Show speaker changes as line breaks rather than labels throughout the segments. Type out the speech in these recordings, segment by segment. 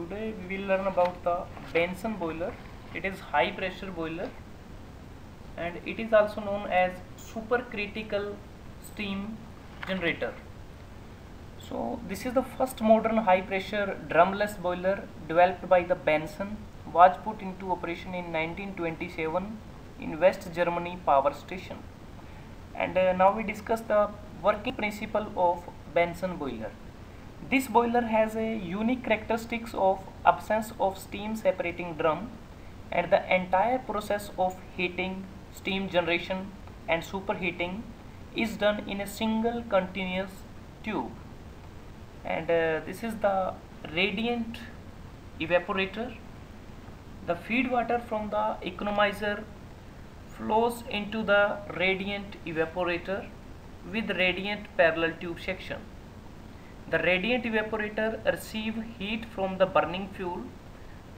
today we will learn about the Benson boiler. It is high pressure boiler and it is also known as supercritical steam generator. So this is the first modern high pressure drumless boiler developed by the Benson was put into operation in 1927 in West Germany power station. And uh, now we discuss the working principle of Benson boiler. This boiler has a unique characteristics of absence of steam separating drum and the entire process of heating, steam generation and superheating is done in a single continuous tube. And uh, this is the radiant evaporator. The feed water from the economizer flows into the radiant evaporator with radiant parallel tube section the radiant evaporator receive heat from the burning fuel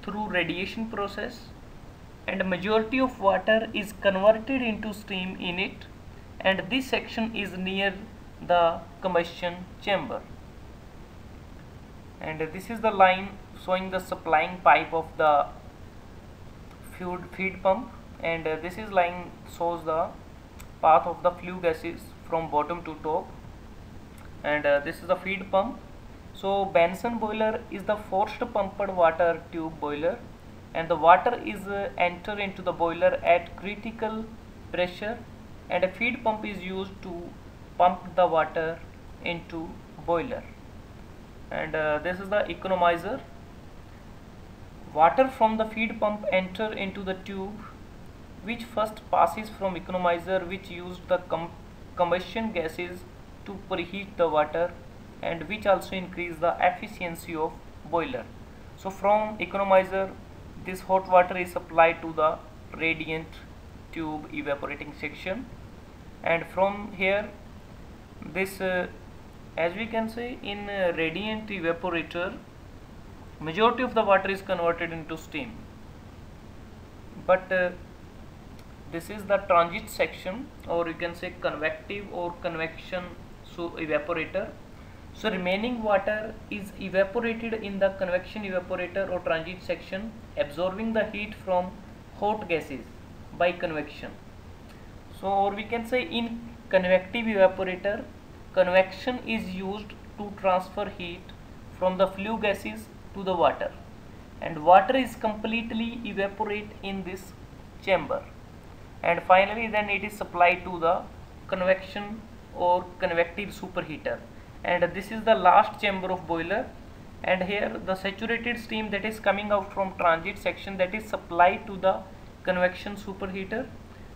through radiation process and majority of water is converted into steam in it and this section is near the combustion chamber. And this is the line showing the supplying pipe of the feed, feed pump and this is line shows the path of the flue gases from bottom to top and uh, this is the feed pump. So Benson boiler is the forced pumped water tube boiler. And the water is uh, enter into the boiler at critical pressure. And a feed pump is used to pump the water into boiler. And uh, this is the economizer. Water from the feed pump enter into the tube which first passes from economizer which used the com combustion gases to preheat the water and which also increase the efficiency of boiler. So from economizer this hot water is supplied to the radiant tube evaporating section and from here this uh, as we can say in uh, radiant evaporator majority of the water is converted into steam but uh, this is the transit section or you can say convective or convection so evaporator. So remaining water is evaporated in the convection evaporator or transit section absorbing the heat from hot gases by convection. So or we can say in convective evaporator convection is used to transfer heat from the flue gases to the water. And water is completely evaporate in this chamber. And finally then it is supplied to the convection or convective superheater. And this is the last chamber of boiler. And here the saturated steam that is coming out from transit section that is supplied to the convection superheater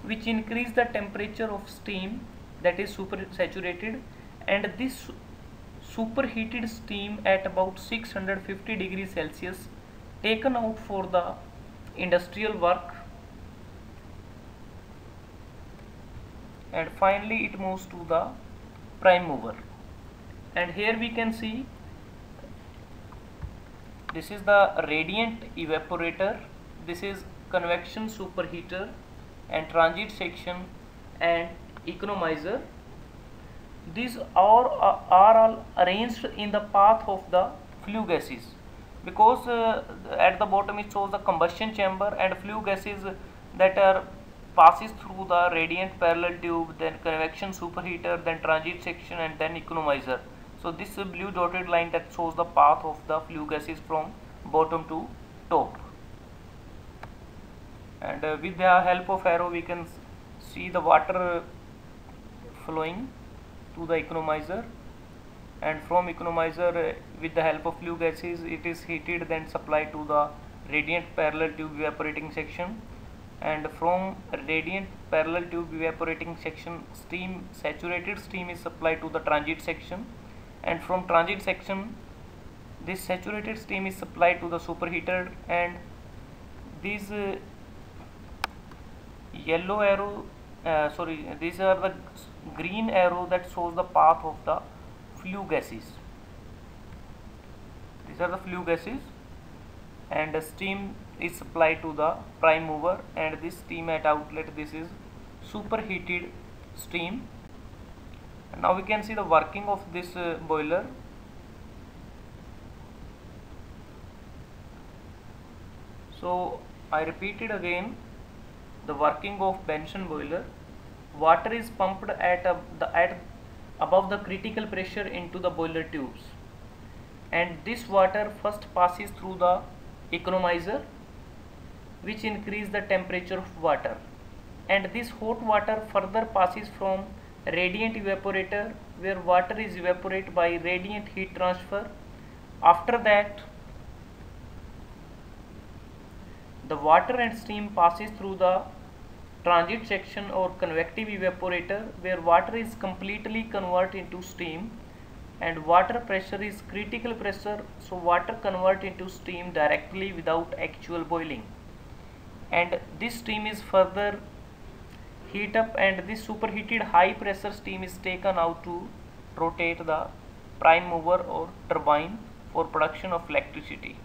which increase the temperature of steam that is super saturated. And this superheated steam at about 650 degrees Celsius taken out for the industrial work and finally it moves to the prime mover. And here we can see this is the radiant evaporator. This is convection superheater and transit section and economizer. These are, are all arranged in the path of the flue gases. Because uh, at the bottom it shows the combustion chamber and flue gases that are passes through the radiant parallel tube then convection superheater then transit section and then economizer. So this blue dotted line that shows the path of the flue gases from bottom to top. And uh, with the help of arrow we can see the water flowing to the economizer. And from economizer uh, with the help of flue gases it is heated then supplied to the radiant parallel tube evaporating section and from radiant parallel tube evaporating section steam saturated steam is supplied to the transit section. And from transit section this saturated steam is supplied to the superheater and these uh, yellow arrow uh, sorry these are the green arrow that shows the path of the flue gases. These are the flue gases and the steam is supplied to the prime mover and this steam at outlet this is superheated steam. Now we can see the working of this uh, boiler. So I repeated again the working of Benson boiler. Water is pumped at, a, the, at above the critical pressure into the boiler tubes. And this water first passes through the economizer which increase the temperature of water. And this hot water further passes from radiant evaporator where water is evaporated by radiant heat transfer. After that the water and steam passes through the transit section or convective evaporator where water is completely converted into steam and water pressure is critical pressure so water convert into steam directly without actual boiling and this steam is further heat up and this superheated high pressure steam is taken out to rotate the prime mover or turbine for production of electricity.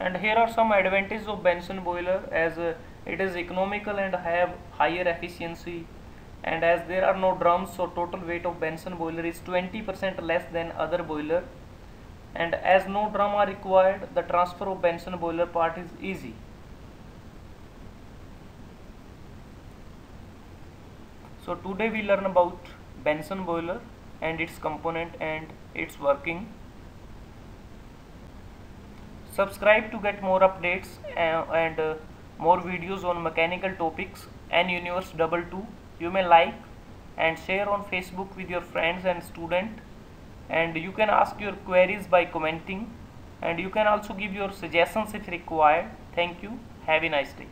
And here are some advantages of Benson boiler as uh, it is economical and have higher efficiency. And as there are no drums so total weight of Benson boiler is 20% less than other boiler and as no drum are required the transfer of Benson boiler part is easy. So today we learn about Benson boiler and its component and its working. Subscribe to get more updates uh, and uh, more videos on mechanical topics and Universe Double Two you may like and share on Facebook with your friends and student and you can ask your queries by commenting. And you can also give your suggestions if required. Thank you. Have a nice day